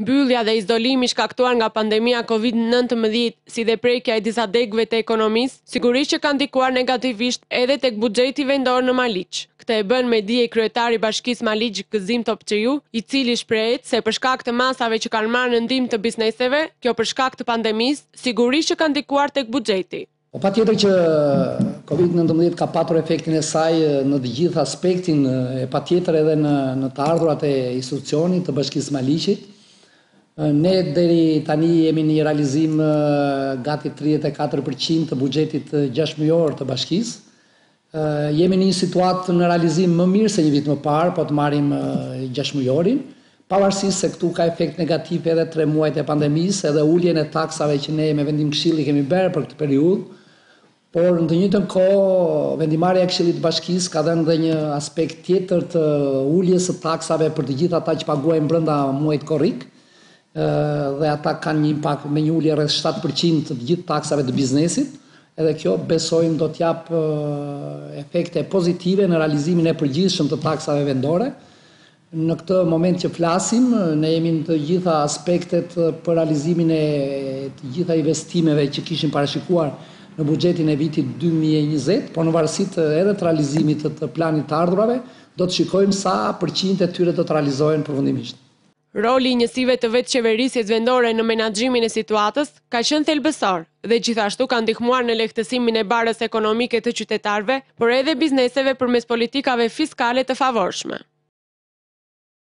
Mbyllja dhe izolimi i shkaktuar nga pandemia Covid nëntëmbëdhjetë, si dhe prekja e disa degëve të ekonomisë, sigurisht që kanë ndikuar negativisht edhe tek buxheti vendor në Maliq. Këtë e bën me dije kryetari i Bashkisë Maliq, Gëzim Topçiu, i cili shprehet se për shkak të masave që kanë marrë në ndihmë të bizneseve, kjo për shkak të pandemisë, sigurisht që kanë ndikuar tek buxheti. Po patjetër që Covid nëntëmbëdhjetë ka patur efektin e saj në të gjithë aspektin e patjetër edhe në në të ardhurat e institucionit të Bashkisë Maliqit. Ne deri tani jemi në një realizim gati 34% të buxhetit gjashtë mujor të bashkisë. Jemi në një situatë në realizim më mirë se një vit më parë, po të marrim gjashtëmujorin, pavarësisht se këtu ka efekt negativ edhe tre muajt e pandemisë, edhe uljen e taksave që ne me vendim këshilli kemi bërë për këtë periudhë, por në të njëjtën kohë vendimmarrja e Këshillit të Bashkisë ka dhënë dhe një aspekt tjetër të uljes së taksave për të gjithë ata që paguajnë brenda muajit korrik, dhe ata kanë një impakt me një ulje rreth shtatë për qind të të gjithë taksave të biznesit, edhe kjo besojmë do të japë efekte pozitive në realizimin e përgjithshëm të taksave vendore. Në këtë moment që flasim, ne jemi në të gjitha aspektet për realizimin e të gjitha investimeve që kishim parashikuar në buxhetin e vitit dy mijë e njëzet, por në varësi edhe të realizimit të planit të ardhurave, do të shikojmë sa përqindje e tyre do të realizohen përfundimisht. Roli i njësive të vetëqeverisjes vendore në menaxhimin e situatës ka qenë thelbësor dhe gjithashtu ka ndihmuar në lehtësimin e barrës ekonomike të qytetarëve, por edhe bizneseve përmes politikave fiskale të favorshme.